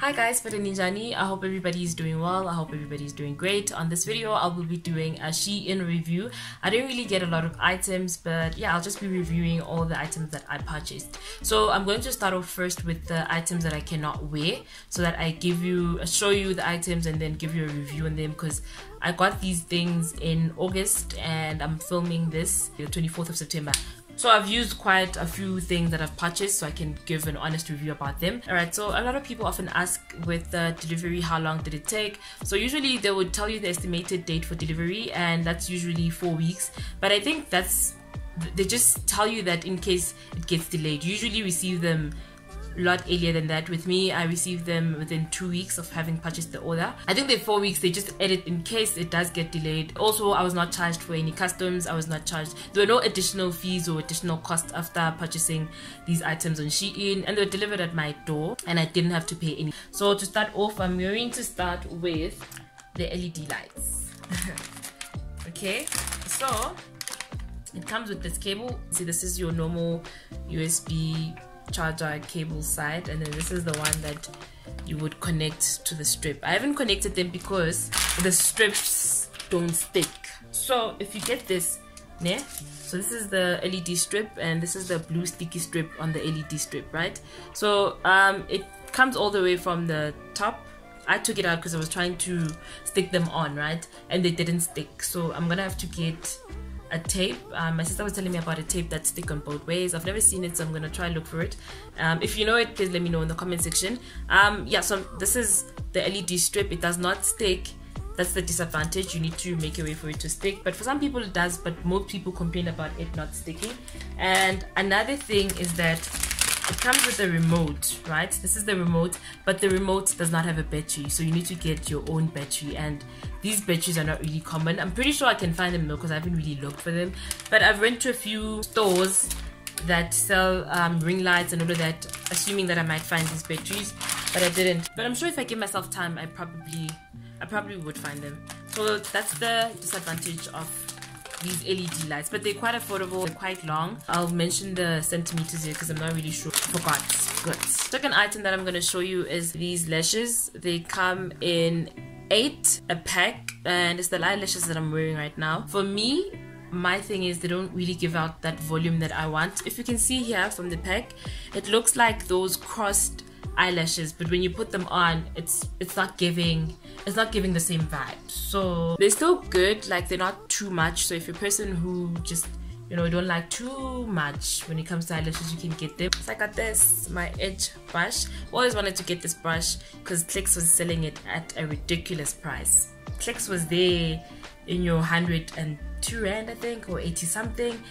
Hi guys, Ninjani. I hope everybody is doing well. I hope everybody is doing great. On this video, I will be doing a Shein review. I didn't really get a lot of items, but yeah, I'll just be reviewing all the items that I purchased. So I'm going to start off first with the items that I cannot wear, so that I give you, show you the items and then give you a review on them because I got these things in August and I'm filming this the 24th of September. So I've used quite a few things that I've purchased so I can give an honest review about them. Alright, so a lot of people often ask with the delivery how long did it take. So usually they would tell you the estimated date for delivery and that's usually four weeks. But I think that's they just tell you that in case it gets delayed. Usually receive them lot earlier than that. With me, I received them within two weeks of having purchased the order. I think they're four weeks. They just edit in case it does get delayed. Also, I was not charged for any customs. I was not charged. There were no additional fees or additional costs after purchasing these items on Shein, and they were delivered at my door, and I didn't have to pay any. So to start off, I'm going to start with the LED lights. okay, so it comes with this cable. See, this is your normal USB charger cable side and then this is the one that you would connect to the strip. I haven't connected them because the strips don't stick. So if you get this yeah so this is the led strip and this is the blue sticky strip on the led strip right? So um it comes all the way from the top. I took it out because I was trying to stick them on, right? And they didn't stick. So I'm gonna have to get a tape. Um, my sister was telling me about a tape that stick on both ways. I've never seen it, so I'm gonna try and look for it. Um, if you know it, please let me know in the comment section. Um, yeah, so this is the LED strip. It does not stick. That's the disadvantage. You need to make a way for it to stick. But for some people it does, but most people complain about it not sticking. And another thing is that it comes with a remote right this is the remote but the remote does not have a battery so you need to get your own battery and these batteries are not really common i'm pretty sure i can find them though because i haven't really looked for them but i've went to a few stores that sell um, ring lights and all of that assuming that i might find these batteries but i didn't but i'm sure if i give myself time i probably i probably would find them so that's the disadvantage of these LED lights, but they're quite affordable, they're quite long. I'll mention the centimeters here because I'm not really sure. Forgot. Good. Second item that I'm going to show you is these lashes. They come in eight a pack and it's the eyelashes that I'm wearing right now. For me, my thing is they don't really give out that volume that I want. If you can see here from the pack, it looks like those crossed eyelashes but when you put them on it's it's not giving it's not giving the same vibe so they're still good like they're not too much so if you're a person who just you know don't like too much when it comes to eyelashes you can get them. So i got this my edge brush. Always wanted to get this brush because clicks was selling it at a ridiculous price. Clicks was there in your 102 rand i think or 80 something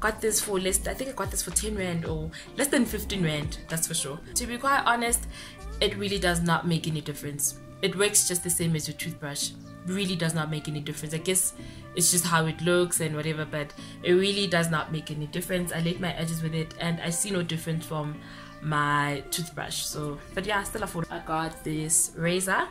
got this for less i think i got this for 10 rand or less than 15 rand that's for sure. To be quite honest it really does not make any difference it works just the same as your toothbrush. Really does not make any difference. I guess it's just how it looks and whatever but it really does not make any difference. I laid my edges with it and i see no difference from my toothbrush. So but yeah I still affordable i got this razor.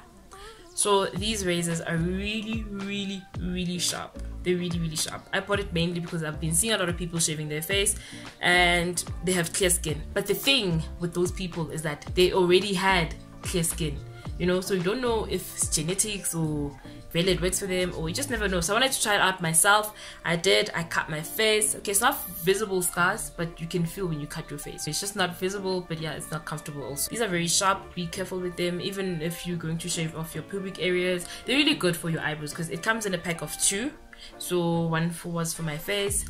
So these razors are really really really sharp. They're really really sharp. I bought it mainly because i've been seeing a lot of people shaving their face and they have clear skin. But the thing with those people is that they already had clear skin you know so you don't know if it's genetics or really it works for them or you just never know. So i wanted to try it out myself. I did i cut my face. Okay it's not visible scars but you can feel when you cut your face. It's just not visible but yeah it's not comfortable also. These are very sharp be careful with them. Even if you're going to shave off your pubic areas they're really good for your eyebrows because it comes in a pack of two. So one for was for my face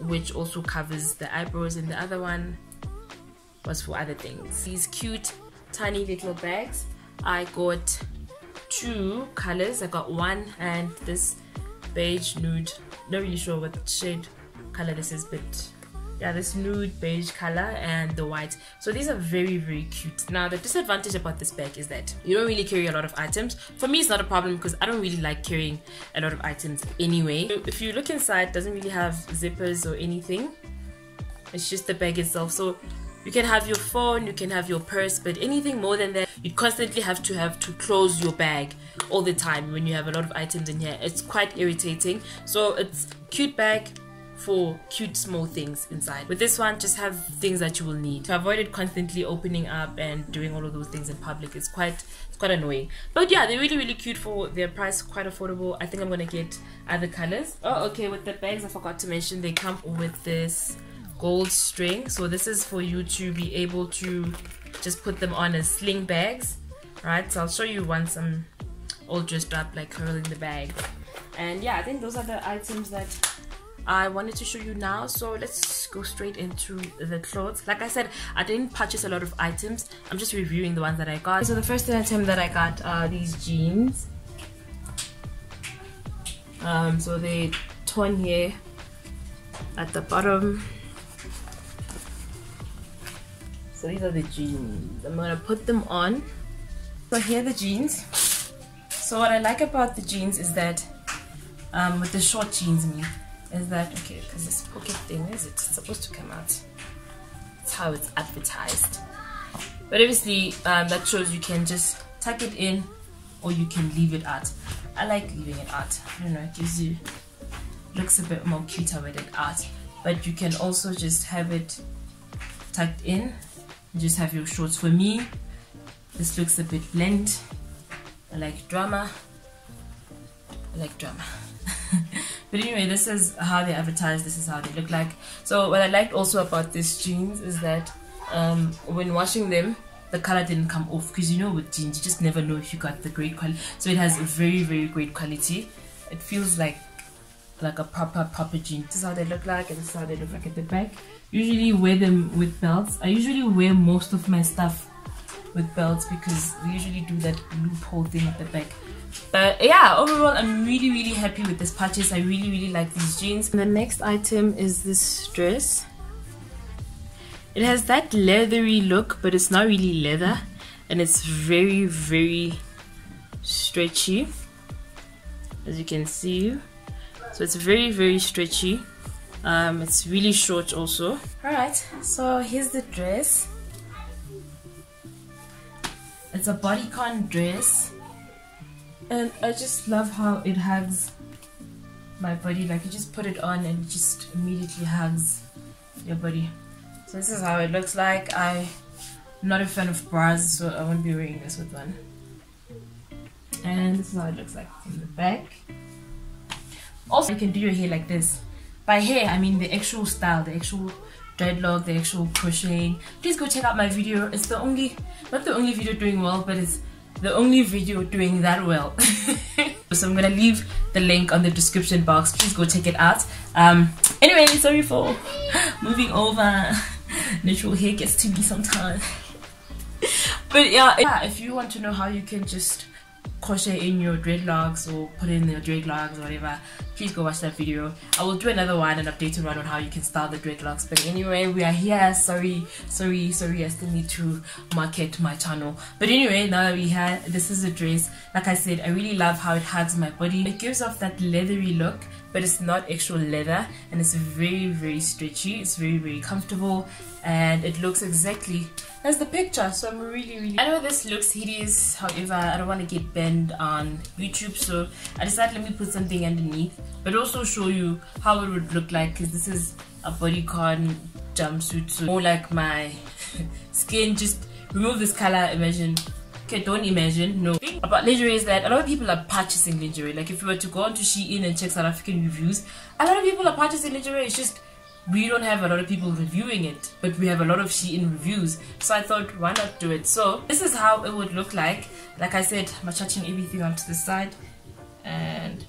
which also covers the eyebrows and the other one was for other things. These cute tiny little bags i got two colors. I got one and this beige nude. Not really sure what shade color this is, but yeah, this nude beige color and the white. So these are very, very cute. Now, the disadvantage about this bag is that you don't really carry a lot of items. For me, it's not a problem because I don't really like carrying a lot of items anyway. If you look inside, it doesn't really have zippers or anything. It's just the bag itself. So you can have your phone, you can have your purse, but anything more than that, you constantly have to have to close your bag all the time when you have a lot of items in here. It's quite irritating. So it's cute bag, for cute small things inside. With this one, just have things that you will need. To avoid it constantly opening up and doing all of those things in public it's quite it's quite annoying. But yeah, they're really really cute for their price, quite affordable. I think I'm gonna get other colors. Oh okay, with the bags I forgot to mention they come with this gold string. So this is for you to be able to just put them on as sling bags. Right, so I'll show you once I'm all dressed up like curling the bag. And yeah, I think those are the items that I wanted to show you now so let's go straight into the clothes like I said I didn't purchase a lot of items I'm just reviewing the ones that I got so the first item that I got are these jeans um, so they torn here at the bottom so these are the jeans. I'm gonna put them on. So here are the jeans. So what I like about the jeans is that um, with the short jeans is that okay because this pocket thing is it? Supposed to come out. It's how it's advertised. But obviously um, that shows you can just tuck it in or you can leave it out. I like leaving it out. I don't know it gives you looks a bit more cuter with it out. But you can also just have it tucked in just have your shorts for me. This looks a bit blend I like drama. I like drama. But anyway this is how they advertise this is how they look like. So what i liked also about these jeans is that um, when washing them the color didn't come off. Because you know with jeans you just never know if you got the great quality so it has a very very great quality. It feels like like a proper proper jean. This is how they look like and this is how they look like at the back usually wear them with belts. I usually wear most of my stuff with belts because we usually do that loophole thing at the back. But yeah overall i'm really really happy with this purchase. I really really like these jeans. And the next item is this dress. It has that leathery look but it's not really leather and it's very very stretchy as you can see. So it's very very stretchy um, it's really short also. All right so here's the dress. It's a bodycon dress. And I just love how it hugs my body. Like you just put it on and it just immediately hugs your body. So this is how it looks like. I'm not a fan of bras so I won't be wearing this with one. And this is how it looks like from the back. Also you can do your hair like this by hair I mean the actual style the actual dreadlock the actual crocheting please go check out my video. It's the only not the only video doing well but it's the only video doing that well. So i'm gonna leave the link on the description box. Please go check it out. Um anyway sorry for moving over. Natural hair gets to me sometimes. But yeah, yeah if you want to know how you can just crochet in your dreadlocks or put in your dreadlocks or whatever please go watch that video. I will do another one an updated one on how you can style the dreadlocks. But anyway we are here. Sorry sorry sorry i still need to market my channel. But anyway now that we have this is a dress. Like i said i really love how it hugs my body. It gives off that leathery look but it's not actual leather and it's very very stretchy. It's very very comfortable and it looks exactly as the picture. So i'm really really i know this looks hideous. However i don't want to get banned on youtube so i decided let me put something underneath but also show you how it would look like because this is a bodycon jumpsuit. So more like my skin just remove this color imagine. Okay don't imagine no about lingerie is that a lot of people are purchasing lingerie. Like if you were to go onto shein and check south african reviews a lot of people are purchasing lingerie. It's just we don't have a lot of people reviewing it but we have a lot of shein reviews. So i thought why not do it? So this is how it would look like. Like i said i'm attaching everything onto the side and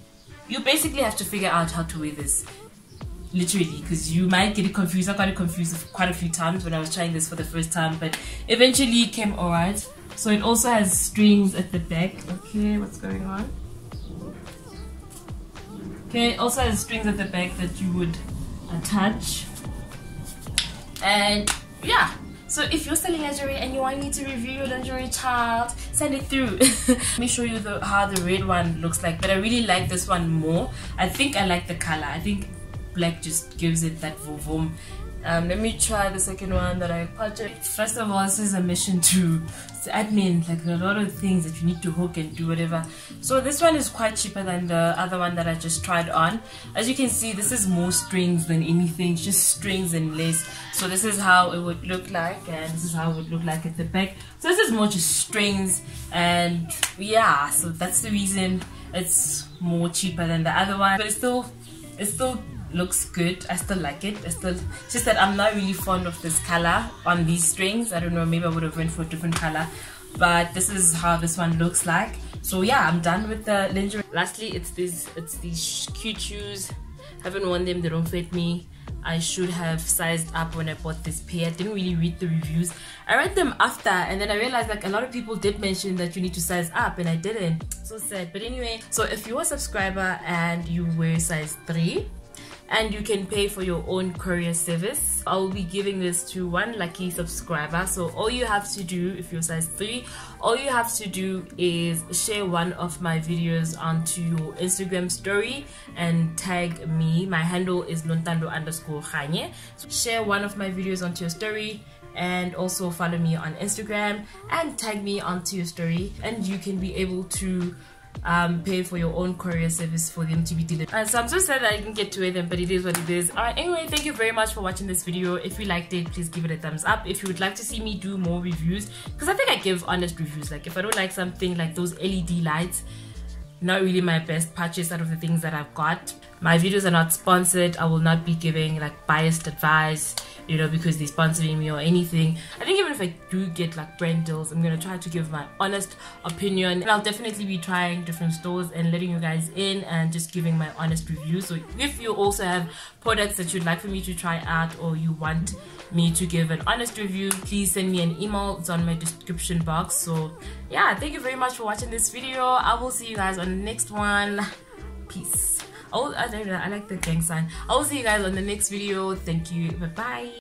you basically have to figure out how to wear this. Literally because you might get it confused. I got it confused quite a few times when i was trying this for the first time but eventually it came all right so it also has strings at the back. Okay, what's going on? Okay, also has strings at the back that you would uh, attach. And yeah, so if you're selling lingerie and you want me to review your lingerie child, send it through. Let me show you the, how the red one looks like. But I really like this one more. I think I like the color. I think black just gives it that vovum Um, let me try the second one that I purchased. First of all, this is a mission to admin, like a lot of things that you need to hook and do whatever. So this one is quite cheaper than the other one that I just tried on. As you can see, this is more strings than anything, just strings and lace. So this is how it would look like, and this is how it would look like at the back. So this is more just strings, and yeah, so that's the reason it's more cheaper than the other one. But it's still, it's still looks good i still like it i still just that i'm not really fond of this color on these strings i don't know maybe i would have went for a different color but this is how this one looks like so yeah i'm done with the lingerie lastly it's these it's these cute shoes haven't worn them they don't fit me I should have sized up when I bought this pair. I didn't really read the reviews. I read them after and then I realized like a lot of people did mention that you need to size up and I didn't. So sad. But anyway, so if you're a subscriber and you wear size 3, and you can pay for your own courier service. I'll be giving this to one lucky subscriber. So all you have to do if you're size 3, all you have to do is share one of my videos onto your Instagram story and tag me. My handle is nontando underscore khanye. Share one of my videos onto your story and also follow me on Instagram and tag me onto your story and you can be able to um, pay for your own courier service for them to be delivered. And so I'm so sad that I didn't get to wear them, but it is what it is. Alright, anyway, thank you very much for watching this video. If you liked it, please give it a thumbs up. If you would like to see me do more reviews, because I think I give honest reviews. Like if I don't like something like those LED lights, not really my best purchase out of the things that I've got. My videos are not sponsored. I will not be giving like biased advice, you know, because they're sponsoring me or anything. I think even if I do get like brand deals, I'm gonna try to give my honest opinion. And I'll definitely be trying different stores and letting you guys in and just giving my honest review. So if you also have products that you'd like for me to try out or you want me to give an honest review, please send me an email. It's on my description box. So yeah, thank you very much for watching this video. I will see you guys on the next one. Peace. Oh, I, I like the gang sign. I will see you guys on the next video. Thank you. Bye bye.